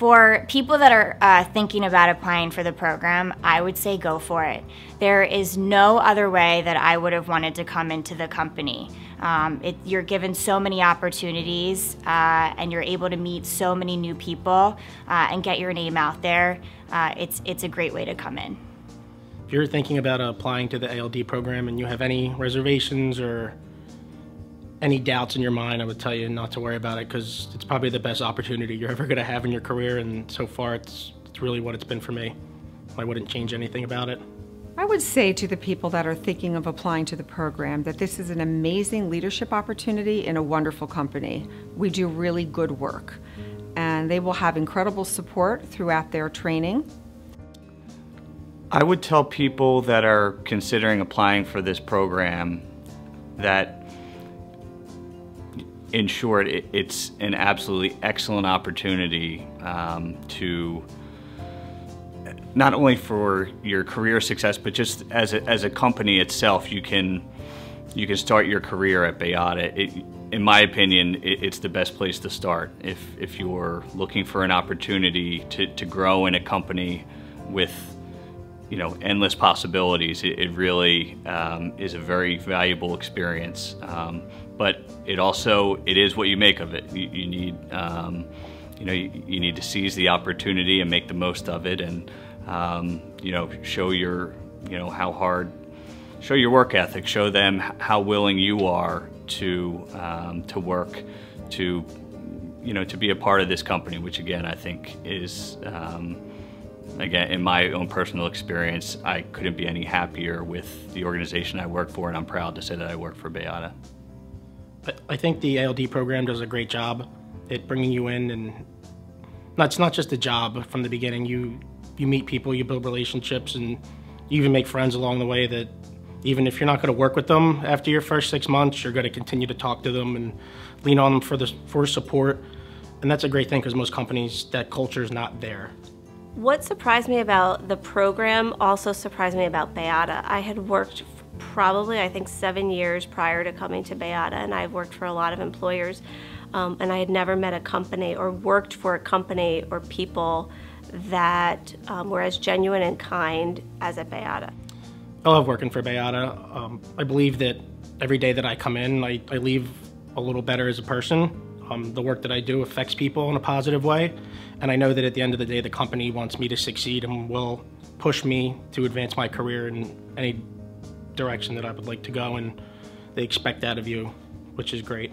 For people that are uh, thinking about applying for the program, I would say go for it. There is no other way that I would have wanted to come into the company. Um, it, you're given so many opportunities uh, and you're able to meet so many new people uh, and get your name out there. Uh, it's, it's a great way to come in. If you're thinking about applying to the ALD program and you have any reservations or any doubts in your mind, I would tell you not to worry about it because it's probably the best opportunity you're ever going to have in your career, and so far it's, it's really what it's been for me. I wouldn't change anything about it. I would say to the people that are thinking of applying to the program that this is an amazing leadership opportunity in a wonderful company. We do really good work, and they will have incredible support throughout their training. I would tell people that are considering applying for this program that in short, it, it's an absolutely excellent opportunity um, to not only for your career success, but just as a, as a company itself, you can you can start your career at Bayada. It, in my opinion, it, it's the best place to start if if you're looking for an opportunity to, to grow in a company with you know endless possibilities. It, it really um, is a very valuable experience. Um, but it also it is what you make of it. You, you need um, you know you, you, need to seize the opportunity and make the most of it, and um, you know show your you know how hard show your work ethic, show them how willing you are to um, to work to you know to be a part of this company, which again I think is um, again, in my own personal experience, I couldn't be any happier with the organization I work for, and I'm proud to say that I work for Bayada. I think the ALD program does a great job at bringing you in, and it's not just a job from the beginning. You you meet people, you build relationships, and you even make friends along the way. That even if you're not going to work with them after your first six months, you're going to continue to talk to them and lean on them for the for support. And that's a great thing because most companies that culture is not there. What surprised me about the program also surprised me about Bayada. I had worked probably, I think, seven years prior to coming to Bayada, and I've worked for a lot of employers. Um, and I had never met a company or worked for a company or people that um, were as genuine and kind as at Bayada. I love working for Bayada. Um, I believe that every day that I come in, I, I leave a little better as a person. Um, the work that I do affects people in a positive way, and I know that at the end of the day, the company wants me to succeed and will push me to advance my career in any direction that I would like to go, and they expect that of you, which is great.